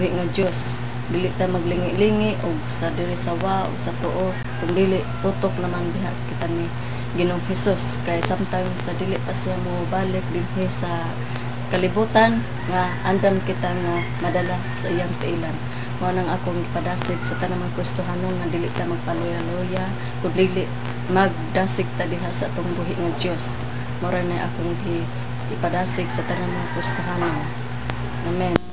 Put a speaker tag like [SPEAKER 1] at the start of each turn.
[SPEAKER 1] buhi nga Dios dili ta maglingi-lingi og sa diri sa wa og sa tuo. Kung dili tutok naman diha kita ni Ginoong Hesus. Kay sometimes sa dili pa siya mo balik dinhi sa kalibutan nga andam kita nga madala sa iyang tiilan mao nang akong ipadasig sa tanang Kristohanon nga dili ta magpaluya-luya kun dili magdasig ta diha sa atong buhi nga Dios mao ra na akong gi ipadasig sa tanang mga Kristohanon amen.